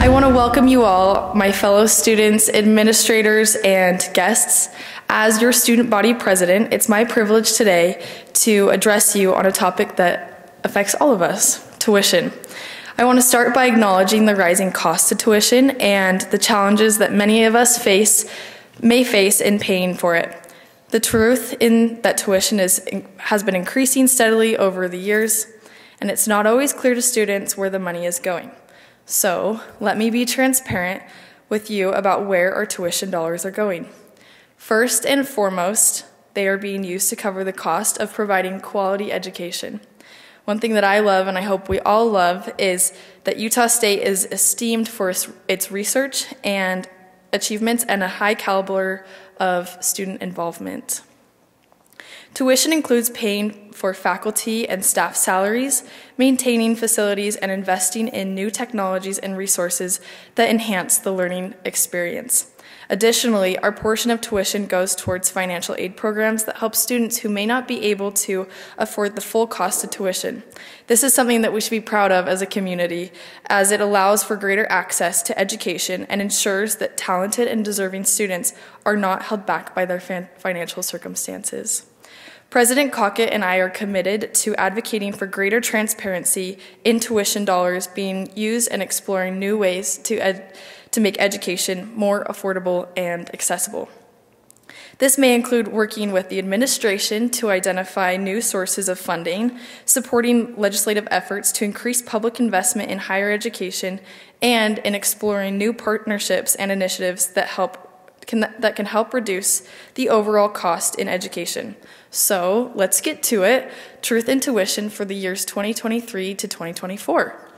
I want to welcome you all, my fellow students, administrators, and guests. As your student body president, it's my privilege today to address you on a topic that affects all of us tuition. I want to start by acknowledging the rising cost of tuition and the challenges that many of us face may face in paying for it. The truth in that tuition is, has been increasing steadily over the years, and it's not always clear to students where the money is going. So let me be transparent with you about where our tuition dollars are going. First and foremost, they are being used to cover the cost of providing quality education. One thing that I love, and I hope we all love, is that Utah State is esteemed for its research and achievements and a high caliber of student involvement. Tuition includes paying for faculty and staff salaries, maintaining facilities, and investing in new technologies and resources that enhance the learning experience. Additionally, our portion of tuition goes towards financial aid programs that help students who may not be able to afford the full cost of tuition. This is something that we should be proud of as a community, as it allows for greater access to education and ensures that talented and deserving students are not held back by their financial circumstances. President Cockett and I are committed to advocating for greater transparency in tuition dollars being used and exploring new ways to, to make education more affordable and accessible. This may include working with the administration to identify new sources of funding, supporting legislative efforts to increase public investment in higher education, and in exploring new partnerships and initiatives that help can, that can help reduce the overall cost in education. So let's get to it. Truth and tuition for the years 2023 to 2024.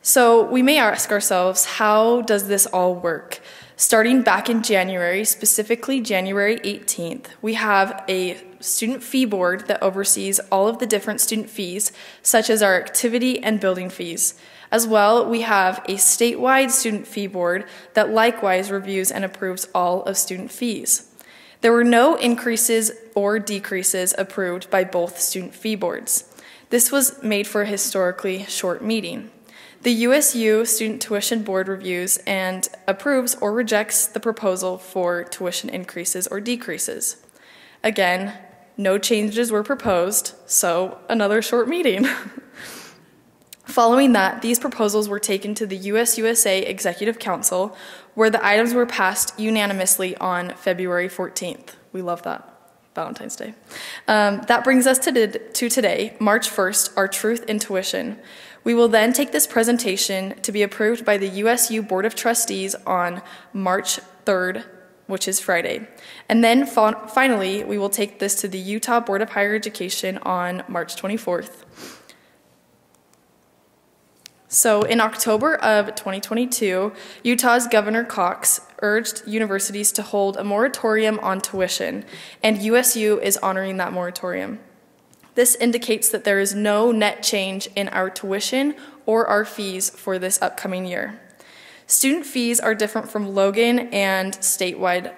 So we may ask ourselves, how does this all work? Starting back in January, specifically January 18th, we have a student fee board that oversees all of the different student fees, such as our activity and building fees. As well, we have a statewide student fee board that likewise reviews and approves all of student fees. There were no increases or decreases approved by both student fee boards. This was made for a historically short meeting. The USU Student Tuition Board reviews and approves or rejects the proposal for tuition increases or decreases. Again, no changes were proposed, so another short meeting. Following that, these proposals were taken to the USUSA Executive Council, where the items were passed unanimously on February 14th. We love that. Valentine's Day. Um, that brings us to, to today, March 1st, our Truth in Tuition. We will then take this presentation to be approved by the USU Board of Trustees on March 3rd, which is Friday. And then finally, we will take this to the Utah Board of Higher Education on March 24th. So, in October of 2022, Utah's Governor Cox urged universities to hold a moratorium on tuition, and USU is honoring that moratorium. This indicates that there is no net change in our tuition or our fees for this upcoming year. Student fees are different from Logan and statewide.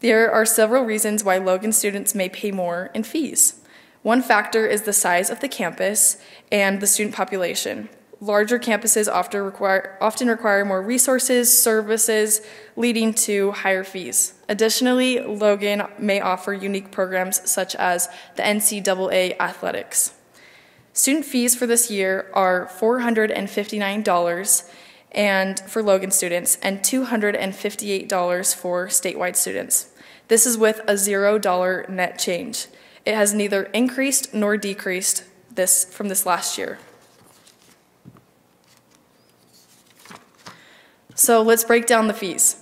There are several reasons why Logan students may pay more in fees. One factor is the size of the campus and the student population. Larger campuses often require, often require more resources, services, leading to higher fees. Additionally, Logan may offer unique programs such as the NCAA athletics. Student fees for this year are $459 and for Logan students and $258 for statewide students. This is with a $0 net change. It has neither increased nor decreased this from this last year. So let's break down the fees.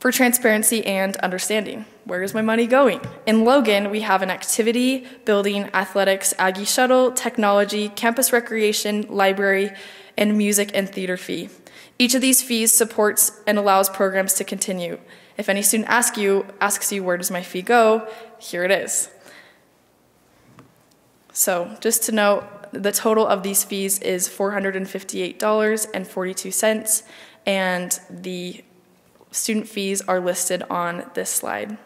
For transparency and understanding, where is my money going? In Logan, we have an activity, building, athletics, Aggie shuttle, technology, campus recreation, library, and music and theater fee. Each of these fees supports and allows programs to continue. If any student asks you, asks you where does my fee go, here it is. So just to note, the total of these fees is $458.42 and the student fees are listed on this slide.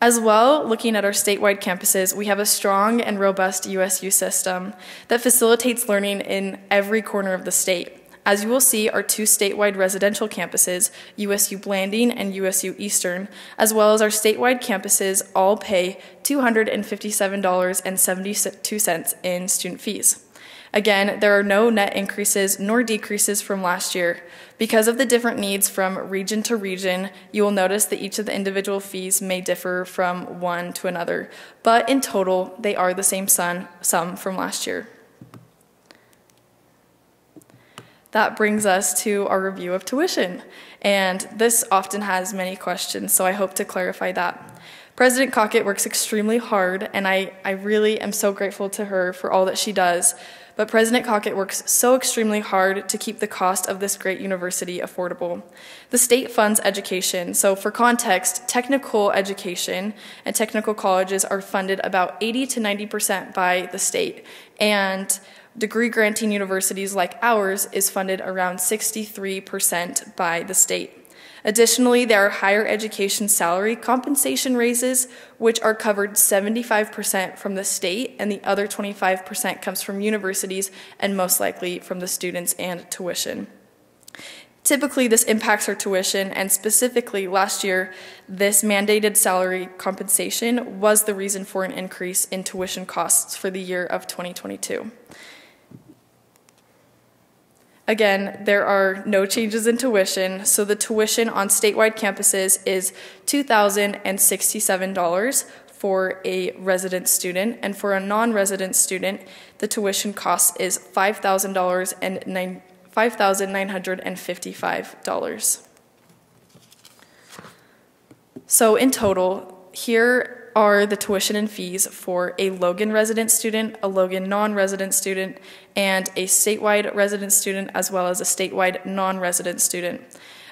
As well, looking at our statewide campuses, we have a strong and robust USU system that facilitates learning in every corner of the state. As you will see, our two statewide residential campuses, USU Blanding and USU Eastern, as well as our statewide campuses, all pay $257.72 in student fees. Again, there are no net increases nor decreases from last year. Because of the different needs from region to region, you will notice that each of the individual fees may differ from one to another, but in total, they are the same sum from last year. that brings us to our review of tuition. And this often has many questions, so I hope to clarify that. President Cockett works extremely hard, and I, I really am so grateful to her for all that she does. But President Cockett works so extremely hard to keep the cost of this great university affordable. The state funds education, so for context, technical education and technical colleges are funded about 80 to 90% by the state. And degree granting universities like ours is funded around 63% by the state. Additionally, there are higher education salary compensation raises, which are covered 75% from the state, and the other 25% comes from universities and most likely from the students and tuition. Typically, this impacts our tuition, and specifically last year, this mandated salary compensation was the reason for an increase in tuition costs for the year of 2022. Again, there are no changes in tuition, so the tuition on statewide campuses is $2,067 for a resident student, and for a non resident student, the tuition cost is $5,955. So, in total, here are the tuition and fees for a Logan resident student, a Logan non resident student, and a statewide resident student, as well as a statewide non resident student.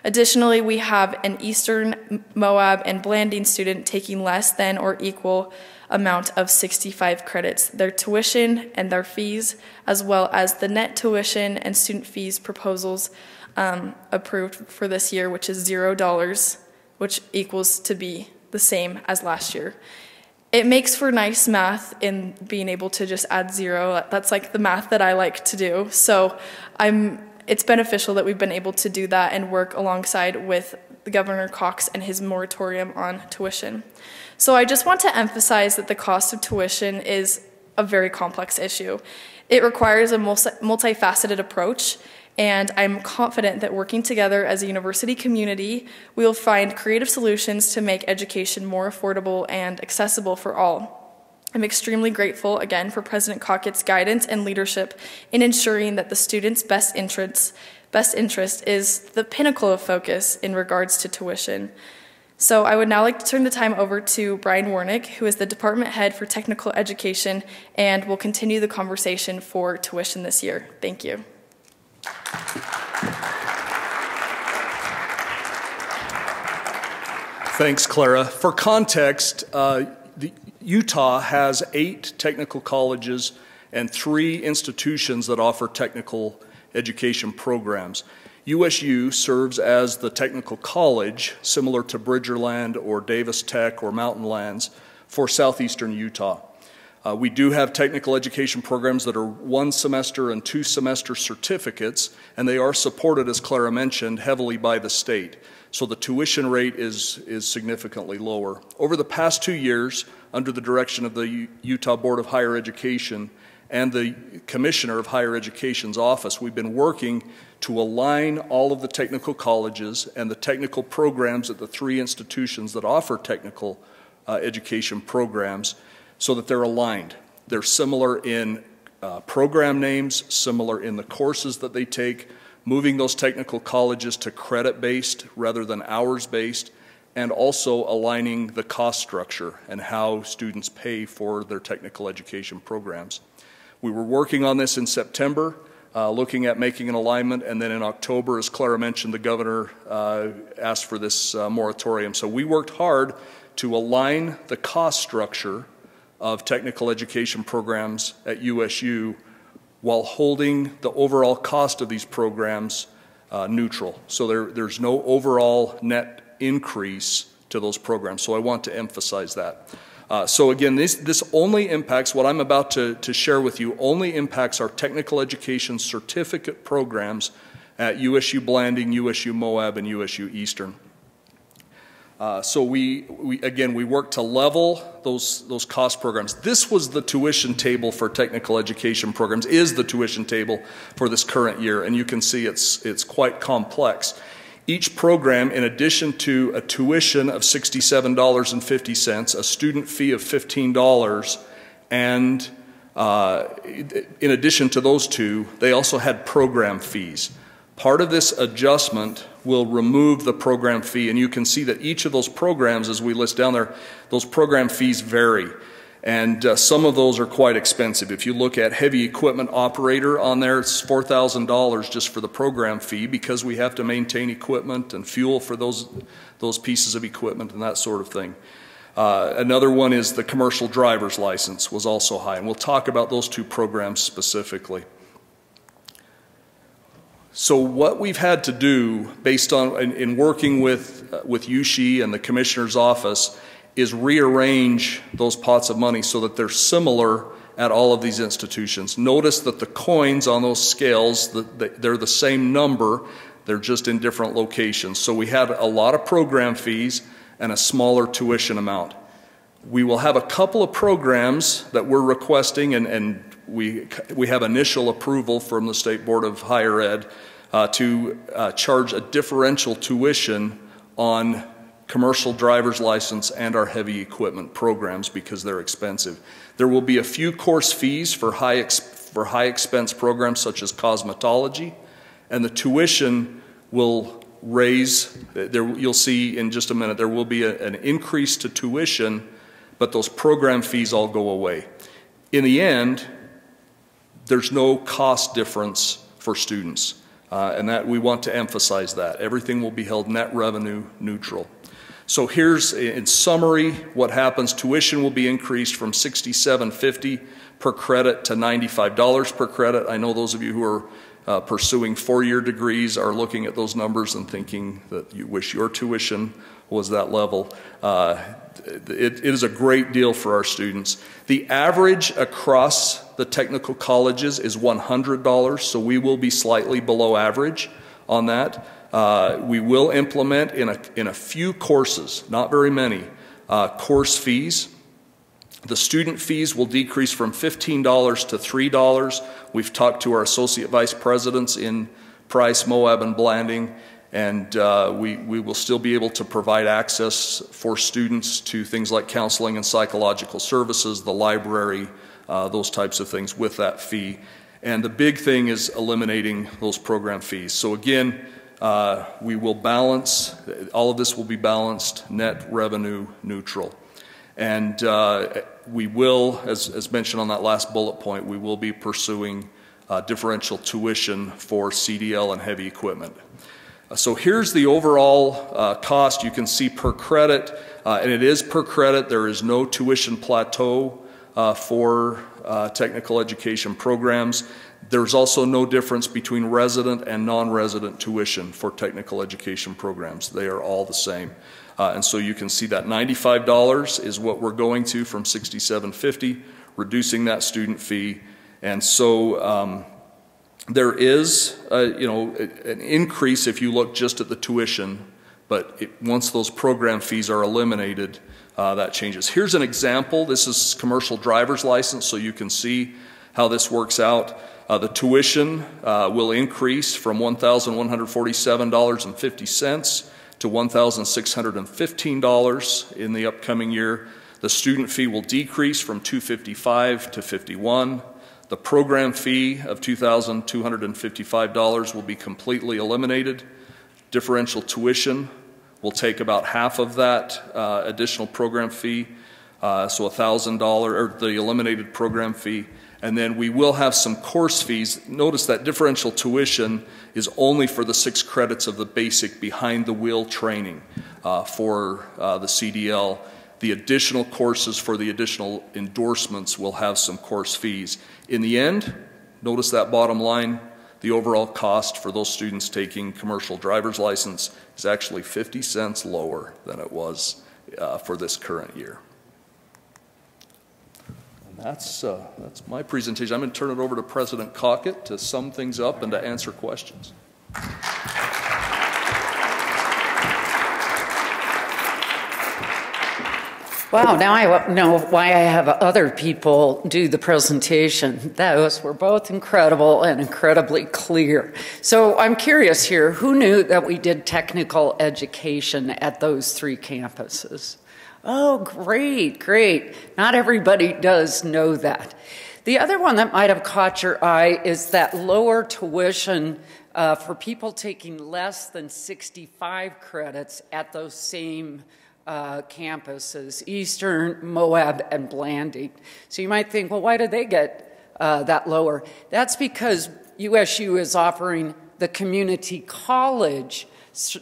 Additionally, we have an Eastern, Moab, and Blanding student taking less than or equal amount of 65 credits. Their tuition and their fees, as well as the net tuition and student fees proposals um, approved for this year, which is $0, which equals to be the same as last year. It makes for nice math in being able to just add zero. That's like the math that I like to do. So I'm it's beneficial that we've been able to do that and work alongside with Governor Cox and his moratorium on tuition. So I just want to emphasize that the cost of tuition is a very complex issue. It requires a multifaceted approach and I'm confident that working together as a university community, we will find creative solutions to make education more affordable and accessible for all. I'm extremely grateful again for President Cockett's guidance and leadership in ensuring that the students' best interests, best interest is the pinnacle of focus in regards to tuition. So I would now like to turn the time over to Brian Warnick, who is the department head for technical education and will continue the conversation for tuition this year. Thank you. Thanks, Clara. For context, uh, Utah has eight technical colleges and three institutions that offer technical education programs. USU serves as the technical college, similar to Bridgerland or Davis Tech or Mountain Lands, for southeastern Utah. Uh, we do have technical education programs that are one semester and two semester certificates, and they are supported, as Clara mentioned, heavily by the state. So the tuition rate is, is significantly lower. Over the past two years, under the direction of the U- Utah Board of Higher Education and the Commissioner of Higher Education's office, we've been working to align all of the technical colleges and the technical programs at the three institutions that offer technical uh, education programs so that they're aligned. They're similar in uh, program names, similar in the courses that they take, moving those technical colleges to credit based rather than hours based, and also aligning the cost structure and how students pay for their technical education programs. We were working on this in September. Uh, looking at making an alignment, and then in October, as Clara mentioned, the governor uh, asked for this uh, moratorium. So we worked hard to align the cost structure of technical education programs at USU while holding the overall cost of these programs uh, neutral. So there, there's no overall net increase to those programs. So I want to emphasize that. Uh, so again, this, this only impacts, what I'm about to, to share with you, only impacts our technical education certificate programs at USU Blanding, USU Moab, and USU Eastern. Uh, so we, we, again, we work to level those, those cost programs. This was the tuition table for technical education programs, is the tuition table for this current year, and you can see it's, it's quite complex. Each program, in addition to a tuition of $67.50, a student fee of $15, and uh, in addition to those two, they also had program fees. Part of this adjustment will remove the program fee, and you can see that each of those programs, as we list down there, those program fees vary. And uh, some of those are quite expensive. If you look at heavy equipment operator on there, it's $4,000 just for the program fee because we have to maintain equipment and fuel for those, those pieces of equipment and that sort of thing. Uh, another one is the commercial driver's license was also high, and we'll talk about those two programs specifically. So what we've had to do, based on in, in working with uh, with USHE and the commissioner's office, is rearrange those pots of money so that they're similar at all of these institutions. Notice that the coins on those scales, they're the same number, they're just in different locations. So we had a lot of program fees and a smaller tuition amount. We will have a couple of programs that we're requesting, and, and we, we have initial approval from the State Board of Higher Ed uh, to uh, charge a differential tuition on commercial driver's license and our heavy equipment programs because they're expensive. There will be a few course fees for high, for high expense programs such as cosmetology, and the tuition will raise, there, you'll see in just a minute, there will be a, an increase to tuition, but those program fees all go away. In the end, there's no cost difference for students. Uh, and that we want to emphasize that. Everything will be held net revenue neutral. So here's in summary what happens. Tuition will be increased from 67.50 per credit to $95 per credit. I know those of you who are uh, pursuing four-year degrees are looking at those numbers and thinking that you wish your tuition was that level. Uh, it, it is a great deal for our students. The average across the technical colleges is $100, so we will be slightly below average on that. Uh, we will implement in a, in a few courses, not very many, uh, course fees. The student fees will decrease from $15 to $3. We've talked to our associate vice presidents in Price, Moab, and Blanding, and uh, we, we will still be able to provide access for students to things like counseling and psychological services, the library, uh, those types of things with that fee. And the big thing is eliminating those program fees. So again, uh, we will balance, all of this will be balanced net revenue neutral. And uh, we will, as, as, mentioned on that last bullet point, we will be pursuing uh, differential tuition for CDL and heavy equipment. Uh, so here's the overall uh, cost you can see per credit, uh, and it is per credit. There is no tuition plateau for technical education programs. There's also no difference between resident and non-resident tuition for technical education programs. They are all the same. Uh, and so you can see that $95 is what we're going to from 67.50, reducing that student fee. And so um, there is, a, you know, an increase if you look just at the tuition, but it, once those program fees are eliminated, uh, that changes. Here's an example. This is commercial driver's license, so you can see how this works out. Uh, the tuition uh, will increase from $1,147.50 to $1,615 in the upcoming year. The student fee will decrease from 255 to 51. The program fee of $2,255 will be completely eliminated. Differential tuition will take about half of that uh, additional program fee, uh, so $1,000, or the eliminated program fee and then we will have some course fees. Notice that differential tuition is only for the six credits of the basic behind the wheel training uh, for uh, the CDL. The additional courses for the additional endorsements will have some course fees. In the end, notice that bottom line, The overall cost for those students taking commercial driver's license is actually 50 cents lower than it was uh, for this current year. And that's, uh, that's my presentation. I'm going to turn it over to President Cockett to sum things up and to answer questions. Wow, now I know why I have other people do the presentation. Those were both incredible and incredibly clear. So I'm curious here who knew that we did technical education at those three campuses? Oh, great, great. Not everybody does know that. The other one that might have caught your eye is that lower tuition uh, for people taking less than 65 credits at those same uh, campuses, Eastern, Moab, and Blanding. So you might think, well, why did they get uh, that lower? That's because USU is offering the community college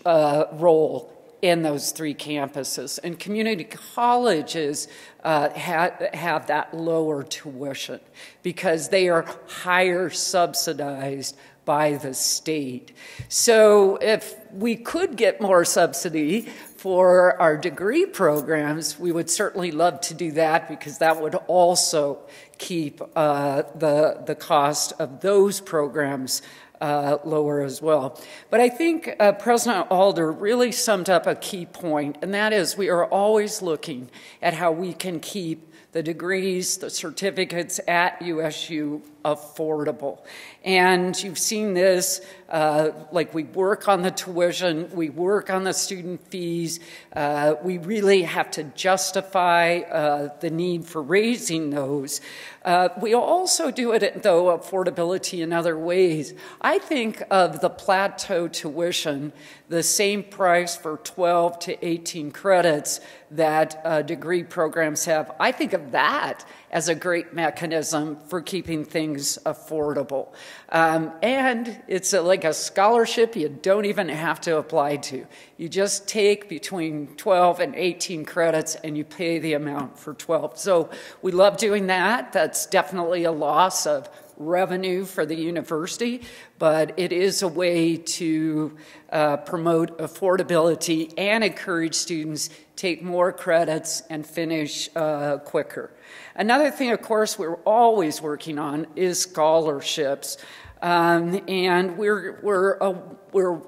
uh, role in those three campuses. And community colleges uh, ha- have that lower tuition because they are higher subsidized by the state. So if we could get more subsidy for our degree programs, we would certainly love to do that because that would also keep uh, the, the cost of those programs uh, lower as well. But I think uh, President Alder really summed up a key point, and that is we are always looking at how we can keep the degrees, the certificates at USU affordable. And you've seen this, uh, like we work on the tuition, we work on the student fees, uh, we really have to justify uh, the need for raising those. Uh, we also do it, though, affordability in other ways. I think of the plateau tuition, the same price for 12 to 18 credits that uh, degree programs have. I think of that as a great mechanism for keeping things affordable. Um, and it's a, like a scholarship you don't even have to apply to. You just take between 12 and 18 credits and you pay the amount for 12. So we love doing that. That's definitely a loss of revenue for the university, but it is a way to uh, promote affordability and encourage students take more credits and finish uh, quicker. Another thing, of course, we're always working on is scholarships. Um, and we're, we're, uh, we're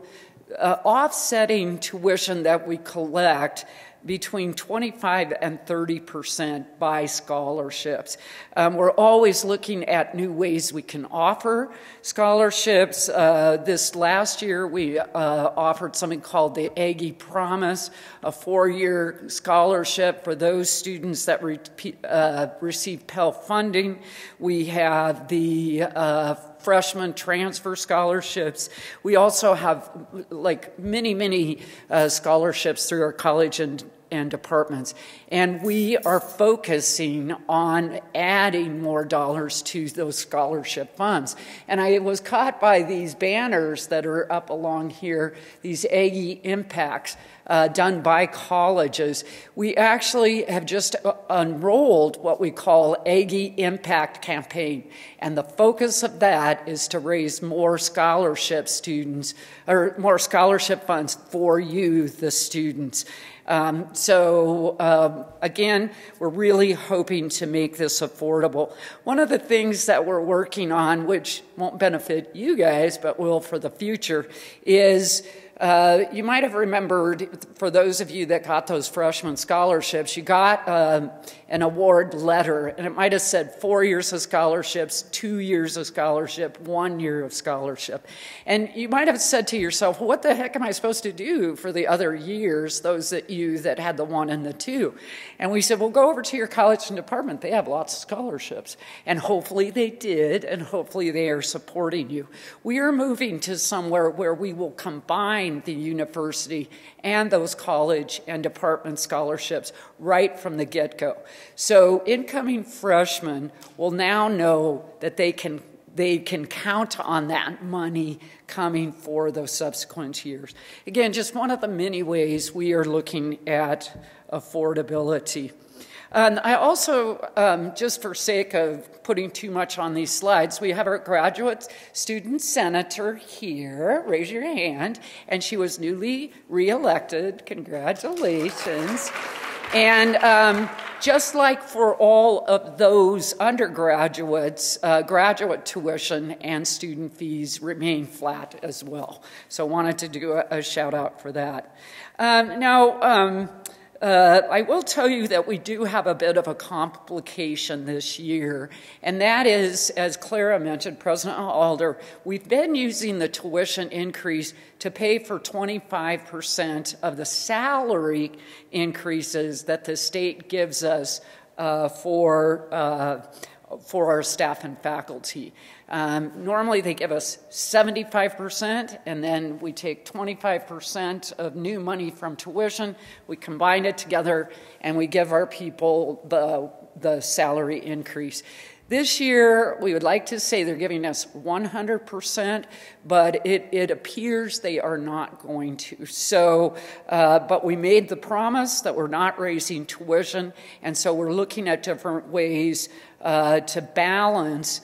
uh, offsetting tuition that we collect between 25 and 30 percent by scholarships. Um, we're always looking at new ways we can offer scholarships. Uh, this last year, we uh, offered something called the Aggie Promise, a four year scholarship for those students that re- uh, receive Pell funding. We have the uh, freshman transfer scholarships. We also have like many, many uh, scholarships through our college and and departments. And we are focusing on adding more dollars to those scholarship funds. And I was caught by these banners that are up along here, these Aggie impacts. Uh, done by colleges. We actually have just uh, unrolled what we call Aggie Impact Campaign, and the focus of that is to raise more scholarship students or more scholarship funds for you, the students. Um, so, um, again, we're really hoping to make this affordable. One of the things that we're working on, which won't benefit you guys, but will for the future, is uh, you might have remembered, for those of you that got those freshman scholarships, you got uh, an award letter, and it might have said four years of scholarships, two years of scholarship, one year of scholarship. And you might have said to yourself, what the heck am I supposed to do for the other years, those that you that had the one and the two? And we said, well, go over to your college and department. They have lots of scholarships. And hopefully they did, and hopefully they are supporting you. We are moving to somewhere where we will combine the university and those college and department scholarships right from the get go. So incoming freshmen will now know that they can they can count on that money coming for those subsequent years. Again, just one of the many ways we are looking at affordability. Um, I also, um, just for sake of putting too much on these slides, we have our graduate student senator here. Raise your hand. And she was newly reelected. Congratulations. And um, just like for all of those undergraduates, uh, graduate tuition and student fees remain flat as well. So I wanted to do a, a shout out for that. Um, now, um, uh, I will tell you that we do have a bit of a complication this year, and that is, as Clara mentioned, President Alder, we've been using the tuition increase to pay for 25% of the salary increases that the state gives us uh, for. Uh, for our staff and faculty. Um, normally, they give us 75%, and then we take 25% of new money from tuition, we combine it together, and we give our people the, the salary increase. This year, we would like to say they're giving us 100%, but it, it appears they are not going to. So, uh, but we made the promise that we're not raising tuition, and so we're looking at different ways uh, to balance